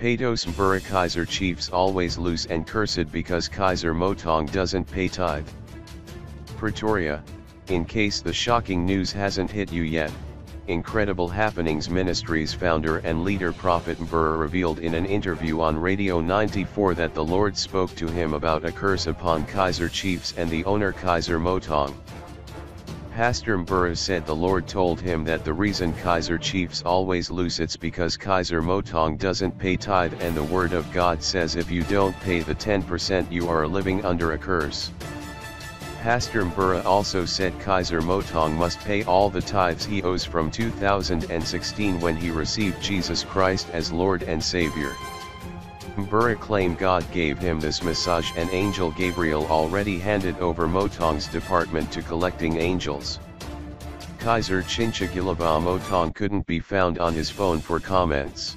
Patos Mboro Kaizer chiefs always lose and cursed because Kaizer Motaung doesn't pay tithe. Pretoria, in case the shocking news hasn't hit you yet, Incredible Happenings Ministries founder and leader Prophet Mboro revealed in an interview on Radio 94 that the Lord spoke to him about a curse upon Kaizer chiefs and the owner Kaizer Motaung. Pastor Mboro said the Lord told him that the reason Kaizer chiefs always lose it's because Kaizer Motaung doesn't pay tithe and the word of God says if you don't pay the 10% you are living under a curse. Pastor Mboro also said Kaizer Motaung must pay all the tithes he owes from 2016 when he received Jesus Christ as Lord and Savior. Mboro claimed God gave him this message and Angel Gabriel already handed over Motaung's department to collecting angels. Kaizer Chinchagilaba Motaung couldn't be found on his phone for comments.